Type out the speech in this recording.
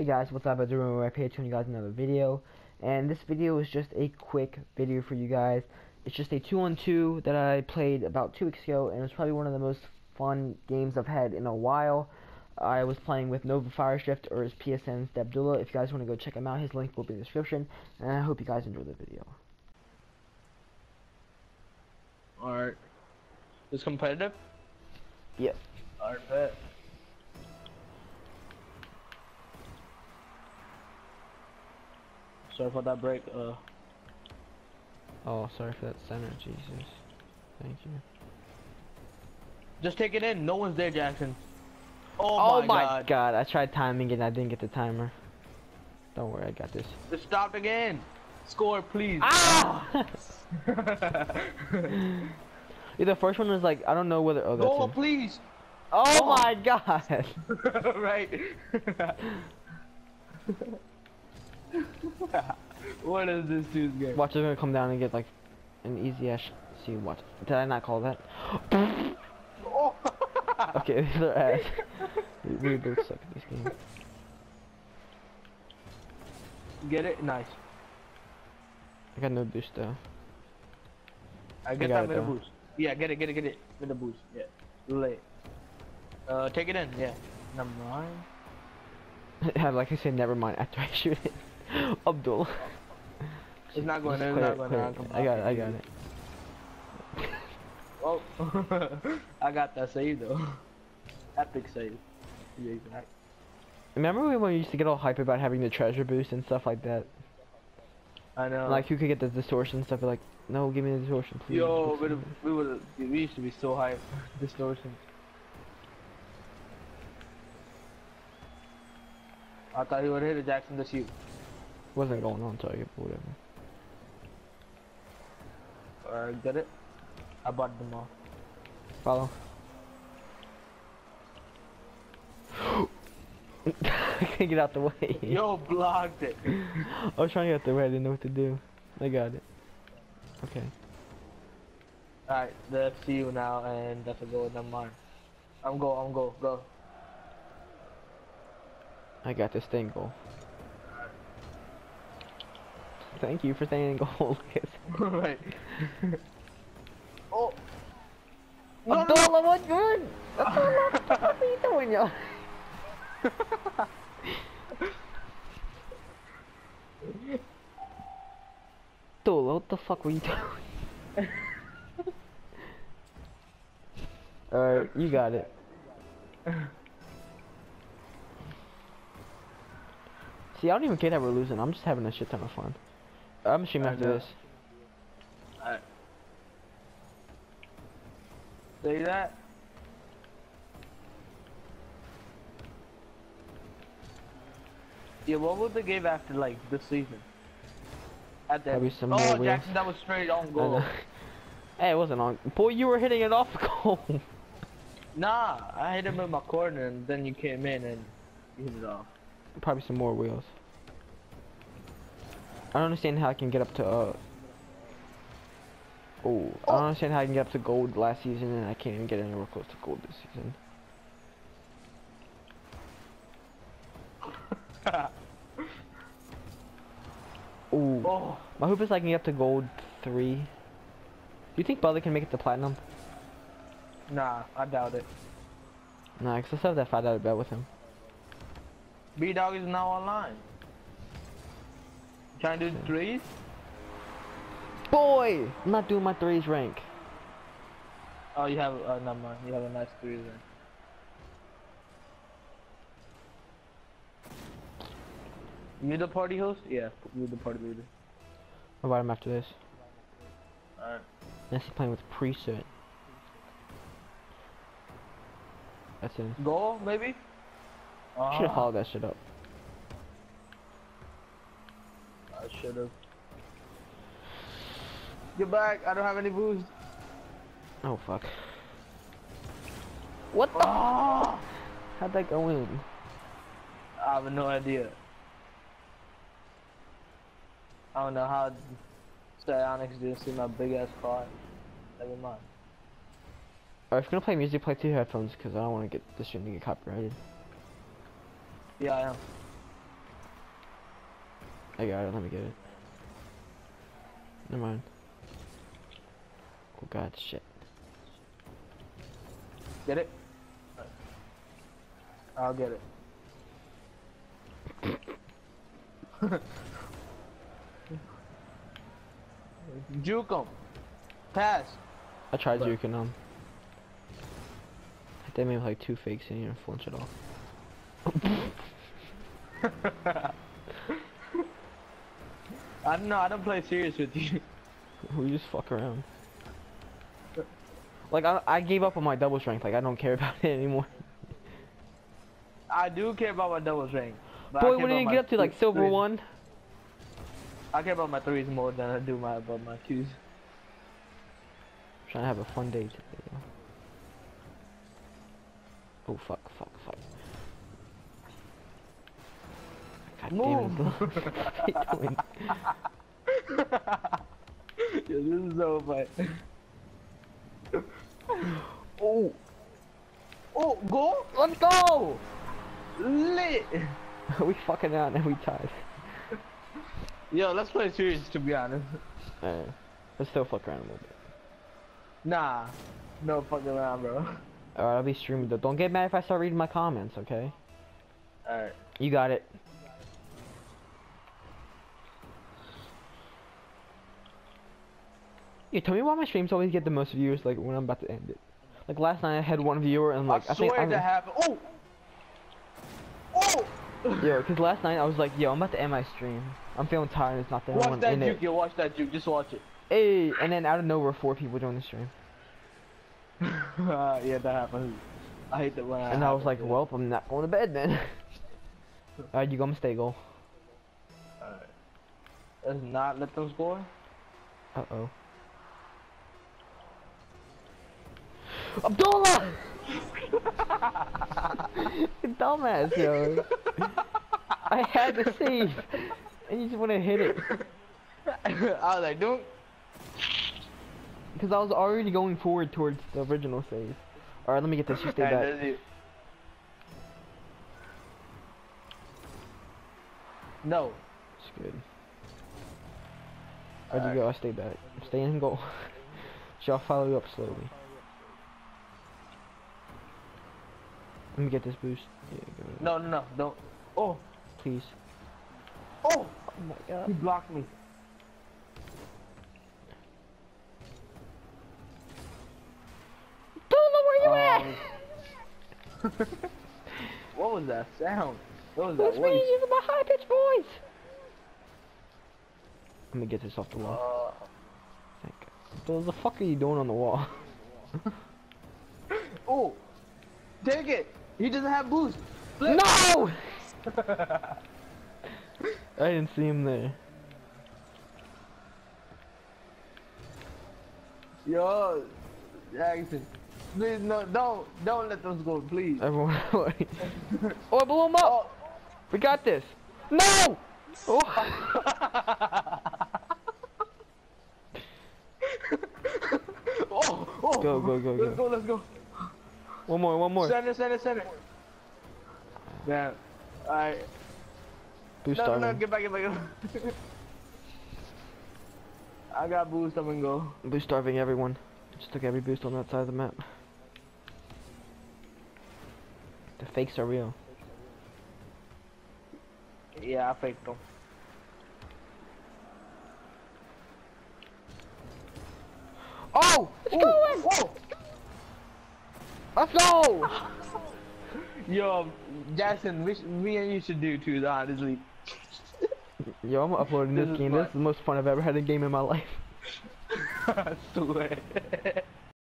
Hey guys, what's up? I'm doing right here to you guys another video. And this video is just a quick video for you guys. It's just a 2 on 2 that I played about two weeks ago, and it's probably one of the most fun games I've had in a while. I was playing with Nova Fireshift or his PSN Stebdula. If you guys want to go check him out, his link will be in the description. And I hope you guys enjoy the video. Alright. This competitive? Yep. Alright, bet. Sorry for that break, uh. Oh, sorry for that center, Jesus. Thank you. Just take it in, no one's there, Jackson. Oh, Oh, my, my god. god. I tried timing it and I didn't get the timer. Don't worry, I got this. It stopped again. Score, please. Ah! yeah, the first one was like, I don't know whether. Oh, that's Goal, him. please. Oh, Oh. my god! right. what is this dude's game? Watch, they're gonna come down and get like an easy ass. See, watch. Did I not call that? Oh. okay, they're ass. We both suck at this game. Get it? Nice. I got no boost though. I get got that it, with a boost. Yeah, get it, get it, get it. With a boost. Yeah. Late. Uh, take it in. Yeah. Number nine. Yeah, like I said, never mind. After I shoot it, Abdul. It's not going in. It's not going. I got it. I got it. Oh, I got that save though. Epic save. Yeah, exact. Remember when we used to get all hype about having the treasure boost and stuff like that? I know. Like who could get the distortion stuff? Like, no, give me the distortion, please. Yo, we we would we used to be so hyped. Distortion. I thought he would hit a Jackson the shoot. Wasn't going on target, but whatever. Alright, get it? I bought them all. Follow. I can't get out the way. Yo, blocked it. I was trying to get out the way. I didn't know what to do. I got it. Okay. Alright, that's you now, and that's a goal. Never mind. I'm go. I'm go. Go. I got this thing goal. Thank you for staying in goal, Lucas. right. oh. oh no, no, no. Abdullah, what good? Abdullah, what are you doing, yo? Abdullah, what the fuck were you doing? Alright, you got it. See, I don't even care that we're losing. I'm just having a shit ton of fun. I'm streaming after know. this. Alright. See that? Yeah, what would they give after like this season? At the Probably some oh, wheels. Jackson, that was straight on goal. hey, it wasn't on. Boy, you were hitting it off goal. Nah, I hit him in my corner and then you came in and you hit it off. Probably some more wheels. I don't understand how I can get up to uh. Oh, I don't understand how I can get up to gold last season and I can't even get anywhere close to gold this season. Ooh, oh, my hope is I can get up to gold three. Do you think Butler can make it to platinum? nah, I doubt it. Nah, cause I still have that five dollar bet with him. B Dog is now online. Trying to do threes? Boy, I'm not doing my threes rank. Oh, you have, uh, never mind. You have a nice three then. You the party host? Yeah, you the party leader. I'll buy him after this. Alright. Unless he's playing with preset. That's it. Goal, maybe? Should have Ah, followed that shit up. I should have. Get back, I don't have any boost. Oh fuck. What the? Ah! How'd that go in? I have no idea. I don't know how Psyonix didn't see my big ass car. Never mind. Alright, if you're gonna play music, play two headphones because I don't want to get this shit to get copyrighted. Yeah, I am. I got it. Let me get it. Never mind. Oh god, shit. Get it? I'll get it. Juke 'em. Pass. I tried But- juking them. They made like two fakes in here and flinch it off. I don't know. I don't play serious with you. we just fuck around. Like I, I gave up on my double strength. Like I don't care about it anymore. I do care about my double strength. but Boy, what did you get up to? Like silver threes. one? I care about my threes more than I do my about my twos. Trying to have a fun day today. Oh fuck, fuck, fuck. God Move. damn it. What are you doing? Yeah, this is so funny. Oh, Oh, go! let's go! Lit! we fucking out and we tied. Yo, let's play serious to be honest. Alright, let's still fuck around a little bit. Nah. No fucking around, bro. Alright, I'll be streaming though. Don't get mad if I start reading my comments, okay? Alright. You got it. Yeah, tell me why my streams always get the most views like when I'm about to end it. Like last night I had one viewer and like I I, think swear I to have. Oh! Oh! Yo, cause last night I was like, yo, I'm about to end my stream. I'm feeling tired. and It's not the only Watch one that juke, it. yo, watch that juke, just watch it. Hey, and then out of nowhere, four people joined the stream, uh, yeah, that happened. I hate that when and I was like, well, I'm not going to bed then. Alright, you gonna stay goal. Alright. Let's not let them score. Uh oh. Abdullah! Dumbass, yo. I had to save, and you just want to hit it. I was like, don't. Because I was already going forward towards the original save. Alright, let me get this. You stay back. No. It's good. Where'd you Alright. go? I stay back. Stay in goal. Shall follow you up slowly. Let me get this boost. Yeah. No, no, no, don't. Oh, Please. oh! Oh my He god. blocked me. Abdullah, where you at? Um, what was that sound? What was That's that me using my high pitched voice. Let me get this off the wall. Uh, Thank God. Abdullah, the fuck are you doing on the wall? oh! Take it! He doesn't have boost! Flip. No! I didn't see him there. Yo, Jackson. Please, no, don't, don't let those go, please. Everyone, wait. oh, I blew him up. Oh, We got this. No! Oh. oh, oh! Go, go, go, Let's go. go, let's go. One more, one more. Center, center, center. Damn. Alright. Boost No, no, no, starving. get back, get back, get back. I got boost, I'm gonna go. Boost starving everyone. Just took every boost on that side of the map. The fakes are real. Yeah, I faked them. Oh! It's Ooh, going! whoa! Let's go! Yo, Jackson, we sh- me and you should do too, honestly. Yo, I'm uploading This this game. fun. This is the most fun I've ever had in a game in my life. I swear.